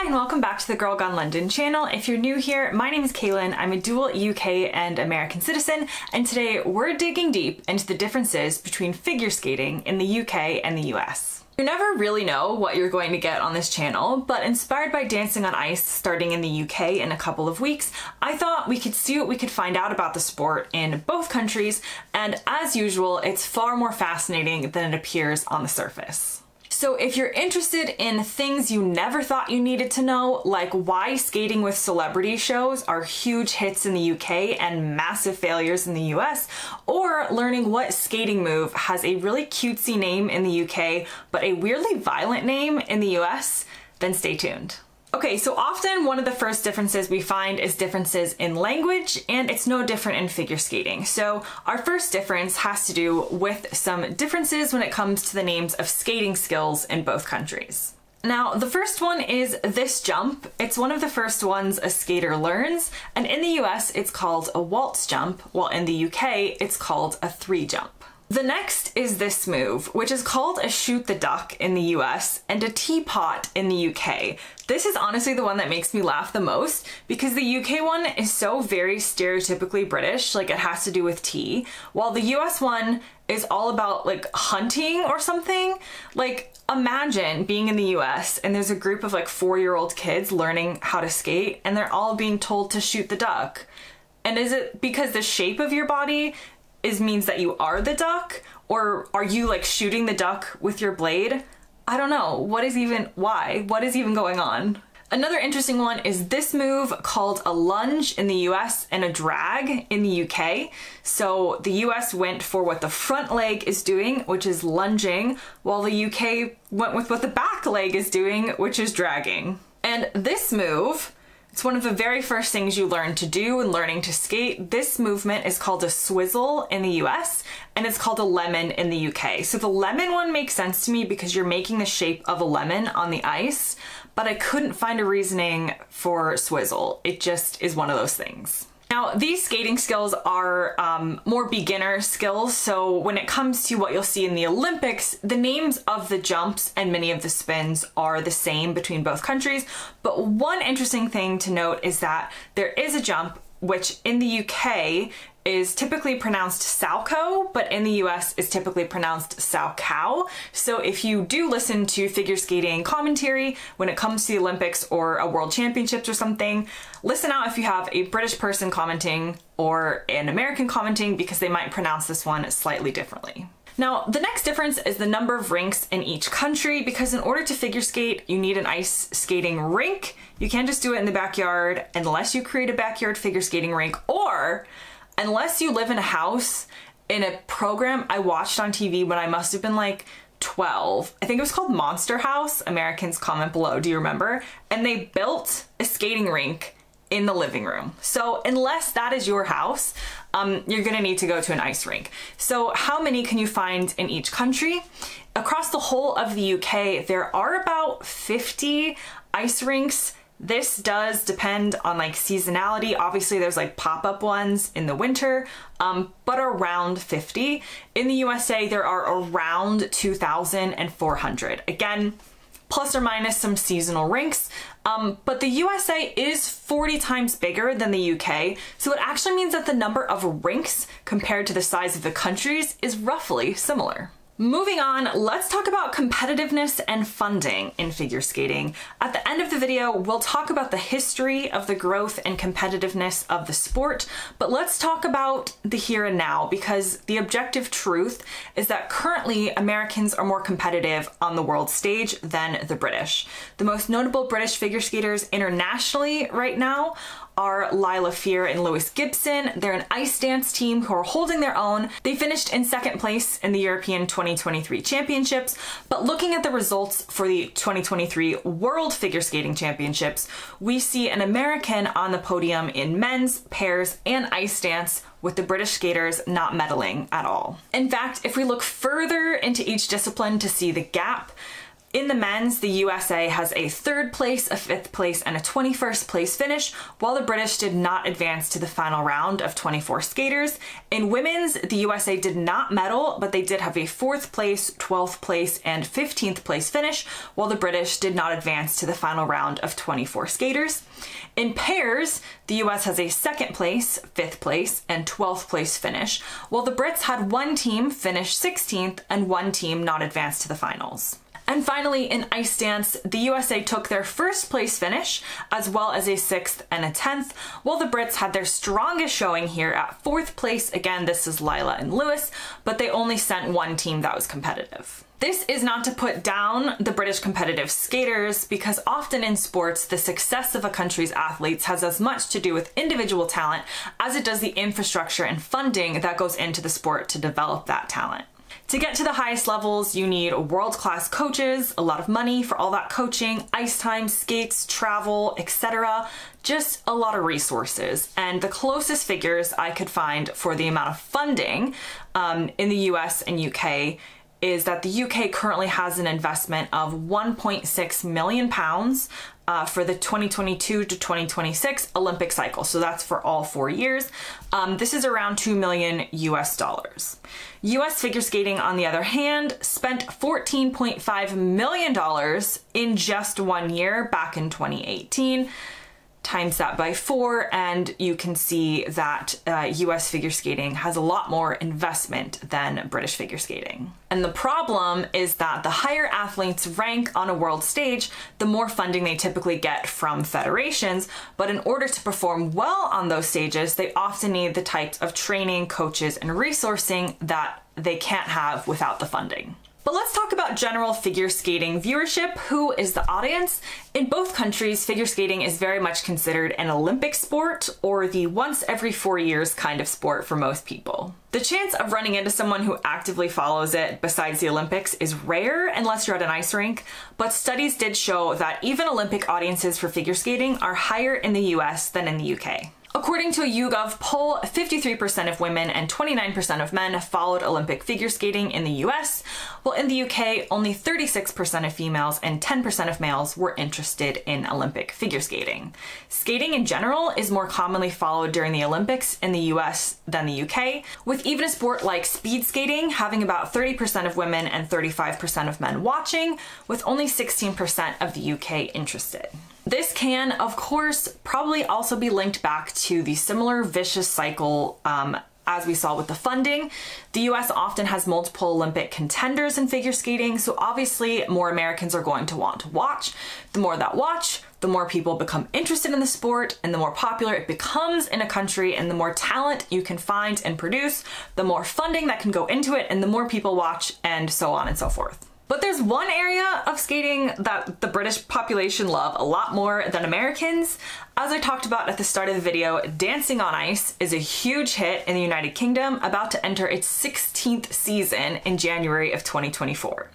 Hi and welcome back to the Girl Gone London channel. If you're new here, my name is Kalyn. I'm a dual UK and American citizen, and today we're digging deep into the differences between figure skating in the UK and the US. You never really know what you're going to get on this channel, but inspired by Dancing on Ice starting in the UK in a couple of weeks, I thought we could see what we could find out about the sport in both countries, and as usual, it's far more fascinating than it appears on the surface. So if you're interested in things you never thought you needed to know, like why skating with celebrity shows are huge hits in the UK and massive failures in the US, or learning what skating move has a really cutesy name in the UK but a weirdly violent name in the US, then stay tuned. Okay, so often one of the first differences we find is differences in language, and it's no different in figure skating. So our first difference has to do with some differences when it comes to the names of skating skills in both countries. Now, the first one is this jump. It's one of the first ones a skater learns, and in the US it's called a waltz jump, while in the UK it's called a three jump. The next is this move, which is called a shoot the duck in the US and a teapot in the UK. This is honestly the one that makes me laugh the most because the UK one is so very stereotypically British, like it has to do with tea, while the US one is all about like hunting or something. Like imagine being in the US and there's a group of like four year old kids learning how to skate and they're all being told to shoot the duck. And is it because the shape of your body is means that you are the duck or are you like shooting the duck with your blade? I don't know. What is even why? What is even going on? Another interesting one is this move called a lunge in the US and a drag in the UK. So the US went for what the front leg is doing, which is lunging, while the UK went with what the back leg is doing, which is dragging. And this move it's one of the very first things you learn to do when learning to skate. This movement is called a swizzle in the US and it's called a lemon in the UK. So the lemon one makes sense to me because you're making the shape of a lemon on the ice, but I couldn't find a reasoning for swizzle. It just is one of those things. Now, these skating skills are um, more beginner skills, so when it comes to what you'll see in the Olympics, the names of the jumps and many of the spins are the same between both countries. But one interesting thing to note is that there is a jump which in the UK is typically pronounced Salco, but in the US is typically pronounced Salchow. So if you do listen to figure skating commentary when it comes to the Olympics or a World Championships or something, listen out if you have a British person commenting or an American commenting because they might pronounce this one slightly differently. Now, the next difference is the number of rinks in each country because in order to figure skate, you need an ice skating rink. You can't just do it in the backyard unless you create a backyard figure skating rink or unless you live in a house in a program I watched on TV when I must have been like 12. I think it was called Monster House. Americans comment below, do you remember? And they built a skating rink in the living room. So unless that is your house, um, you're gonna need to go to an ice rink. So how many can you find in each country? Across the whole of the UK, there are about 50 ice rinks this does depend on like seasonality. Obviously there's like pop-up ones in the winter, um, but around 50. In the USA, there are around 2,400. Again, plus or minus some seasonal rinks. Um, but the USA is 40 times bigger than the UK, so it actually means that the number of rinks compared to the size of the countries is roughly similar. Moving on, let's talk about competitiveness and funding in figure skating. At the end of the video, we'll talk about the history of the growth and competitiveness of the sport, but let's talk about the here and now because the objective truth is that currently Americans are more competitive on the world stage than the British. The most notable British figure skaters internationally right now are Lilah Fear and Lewis Gibson. They're an ice dance team who are holding their own. They finished in second place in the European 2023 Championships, but looking at the results for the 2023 World Figure Skating Championships, we see an American on the podium in men's, pairs, and ice dance with the British skaters not medaling at all. In fact, if we look further into each discipline to see the gap, In the men's, the USA has a third place, a fifth place, and a 21st place finish, while the British did not advance to the final round of 24 skaters. In women's, the USA did not medal, but they did have a fourth place, 12th place, and 15th place finish, while the British did not advance to the final round of 24 skaters. In pairs, the US has a second place, fifth place, and 12th place finish, while the Brits had one team finish 16th and one team not advance to the finals. And finally, in ice dance, the USA took their first place finish, as well as a sixth and a tenth, while the Brits had their strongest showing here at fourth place. Again, this is Lilah and Lewis, but they only sent one team that was competitive. This is not to put down the British competitive skaters because often in sports, the success of a country's athletes has as much to do with individual talent as it does the infrastructure and funding that goes into the sport to develop that talent. To get to the highest levels, you need world class coaches, a lot of money for all that coaching, ice time, skates, travel, etc. Just a lot of resources. And the closest figures I could find for the amount of funding um, in the US and UK is that the UK currently has an investment of 1.6 million pounds uh, for the 2022 to 2026 Olympic cycle. So that's for all four years. Um, this is around 2 million US dollars. US figure skating, on the other hand, spent $14.5 million in just one year back in 2018 times that by four, and you can see that uh, US figure skating has a lot more investment than British figure skating. And the problem is that the higher athletes rank on a world stage, the more funding they typically get from federations. But in order to perform well on those stages, they often need the types of training, coaches, and resourcing that they can't have without the funding. But let's talk about general figure skating viewership. Who is the audience? In both countries, figure skating is very much considered an Olympic sport or the once every four years kind of sport for most people. The chance of running into someone who actively follows it besides the Olympics is rare unless you're at an ice rink, but studies did show that even Olympic audiences for figure skating are higher in the US than in the UK. According to a YouGov poll, 53% of women and 29% of men followed Olympic figure skating in the US, while in the UK, only 36% of females and 10% of males were interested in Olympic figure skating. Skating in general is more commonly followed during the Olympics in the US than the UK, with even a sport like speed skating having about 30% of women and 35% of men watching, with only 16% of the UK interested. This can, of course, probably also be linked back to the similar vicious cycle um, as we saw with the funding. The US often has multiple Olympic contenders in figure skating, so obviously more Americans are going to want to watch. The more that watch, the more people become interested in the sport, and the more popular it becomes in a country, and the more talent you can find and produce, the more funding that can go into it, and the more people watch, and so on and so forth. But there's one area of skating that the British population love a lot more than Americans. As I talked about at the start of the video, Dancing on Ice is a huge hit in the United Kingdom, about to enter its 16th season in January of 2024.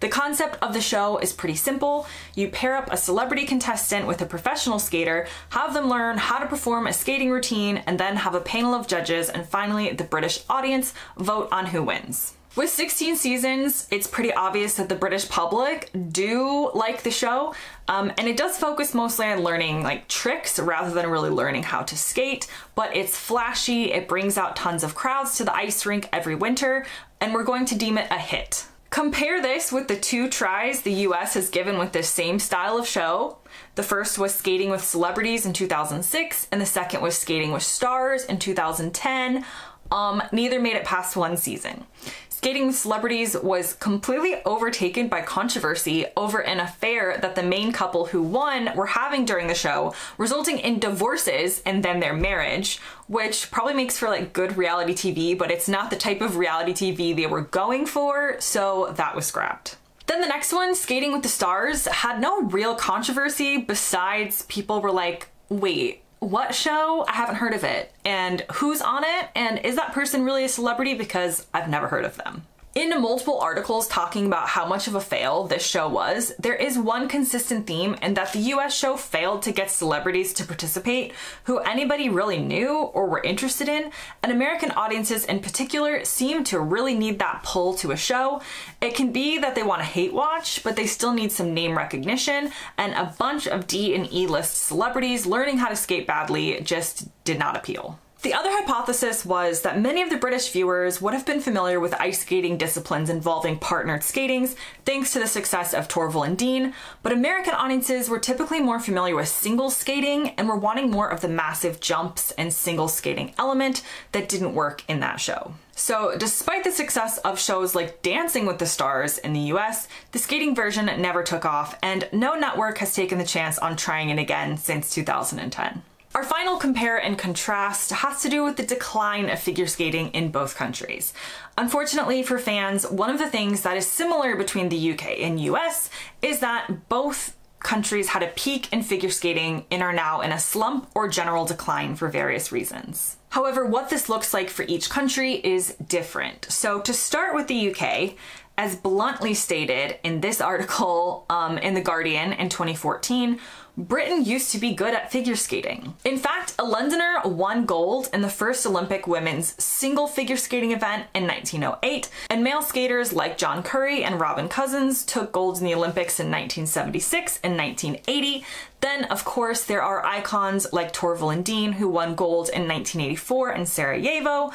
The concept of the show is pretty simple. You pair up a celebrity contestant with a professional skater, have them learn how to perform a skating routine, and then have a panel of judges, and finally, the British audience vote on who wins. With 16 seasons, it's pretty obvious that the British public do like the show, um, and it does focus mostly on learning like tricks rather than really learning how to skate. But it's flashy, it brings out tons of crowds to the ice rink every winter, and we're going to deem it a hit. Compare this with the two tries the US has given with this same style of show. The first was Skating with Celebrities in 2006, and the second was Skating with Stars in 2010. Um, neither made it past one season. Skating with Celebrities was completely overtaken by controversy over an affair that the main couple who won were having during the show, resulting in divorces and then their marriage, which probably makes for like good reality TV, but it's not the type of reality TV they were going for, so that was scrapped. Then the next one, Skating with the Stars, had no real controversy besides people were like, wait, what show? I haven't heard of it. And who's on it? And is that person really a celebrity? Because I've never heard of them. In multiple articles talking about how much of a fail this show was, there is one consistent theme in that the US show failed to get celebrities to participate who anybody really knew or were interested in, and American audiences in particular seem to really need that pull to a show. It can be that they want to hate watch, but they still need some name recognition, and a bunch of D and E list celebrities learning how to skate badly just did not appeal. The other hypothesis was that many of the British viewers would have been familiar with ice skating disciplines involving partnered skatings thanks to the success of Torvill and Dean, but American audiences were typically more familiar with single skating and were wanting more of the massive jumps and single skating element that didn't work in that show. So, despite the success of shows like Dancing with the Stars in the US, the skating version never took off, and no network has taken the chance on trying it again since 2010. Our final compare and contrast has to do with the decline of figure skating in both countries. Unfortunately for fans, one of the things that is similar between the UK and US is that both countries had a peak in figure skating and are now in a slump or general decline for various reasons. However, what this looks like for each country is different. So to start with the UK, as bluntly stated in this article um, in The Guardian in 2014, Britain used to be good at figure skating. In fact, a Londoner won gold in the first Olympic women's single figure skating event in 1908, and male skaters like John Curry and Robin Cousins took gold in the Olympics in 1976 and 1980. Then, of course, there are icons like Torvill and Dean who won gold in 1984 in Sarajevo.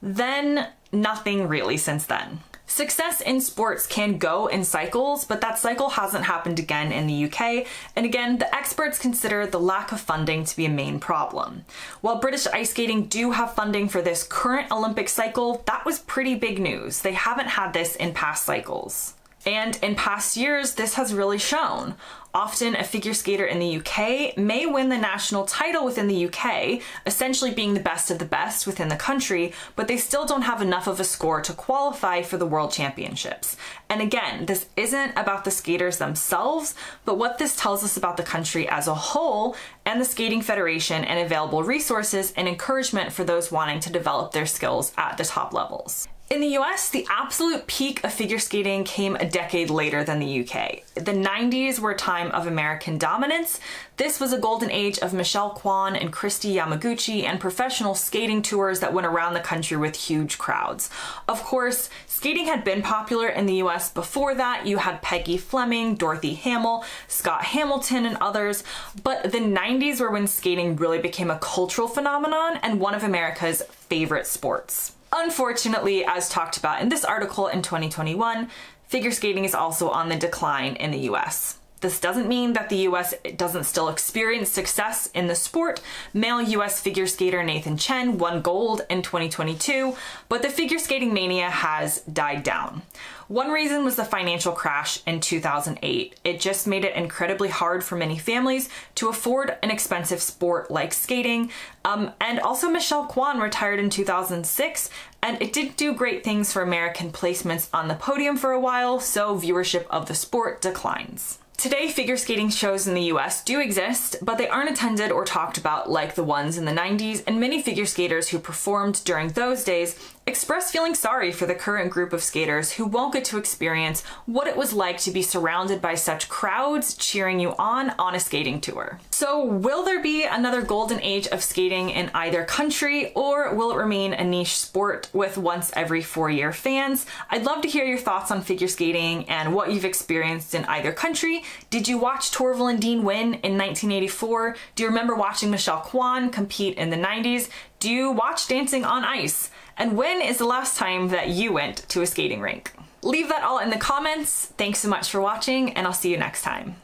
Then, nothing really since then. Success in sports can go in cycles, but that cycle hasn't happened again in the UK, and again, the experts consider the lack of funding to be a main problem. While British ice skating do have funding for this current Olympic cycle, that was pretty big news. They haven't had this in past cycles. And in past years, this has really shown. Often, a figure skater in the UK may win the national title within the UK, essentially being the best of the best within the country, but they still don't have enough of a score to qualify for the World Championships. And again, this isn't about the skaters themselves, but what this tells us about the country as a whole and the Skating Federation and available resources and encouragement for those wanting to develop their skills at the top levels. In the US, the absolute peak of figure skating came a decade later than the UK. The 90s were a time of American dominance. This was a golden age of Michelle Kwan and Kristi Yamaguchi and professional skating tours that went around the country with huge crowds. Of course, skating had been popular in the US before that. You had Peggy Fleming, Dorothy Hamill, Scott Hamilton, and others. But the 90s were when skating really became a cultural phenomenon and one of America's favorite sports. Unfortunately, as talked about in this article in 2021, figure skating is also on the decline in the US. This doesn't mean that the US doesn't still experience success in the sport. Male US figure skater Nathan Chen won gold in 2022, but the figure skating mania has died down. One reason was the financial crash in 2008. It just made it incredibly hard for many families to afford an expensive sport like skating. Um, and also, Michelle Kwan retired in 2006, and it did do great things for American placements on the podium for a while, so viewership of the sport declines. Today, figure skating shows in the US do exist, but they aren't attended or talked about like the ones in the 90s, and many figure skaters who performed during those days expressed feeling sorry for the current group of skaters who won't get to experience what it was like to be surrounded by such crowds cheering you on on a skating tour. So, will there be another golden age of skating in either country, or will it remain a niche sport with once every four year fans? I'd love to hear your thoughts on figure skating and what you've experienced in either country. Did you watch Torvill and Dean win in 1984? Do you remember watching Michelle Kwan compete in the 90s? Do you watch Dancing on Ice? And when is the last time that you went to a skating rink? Leave that all in the comments. Thanks so much for watching and I'll see you next time.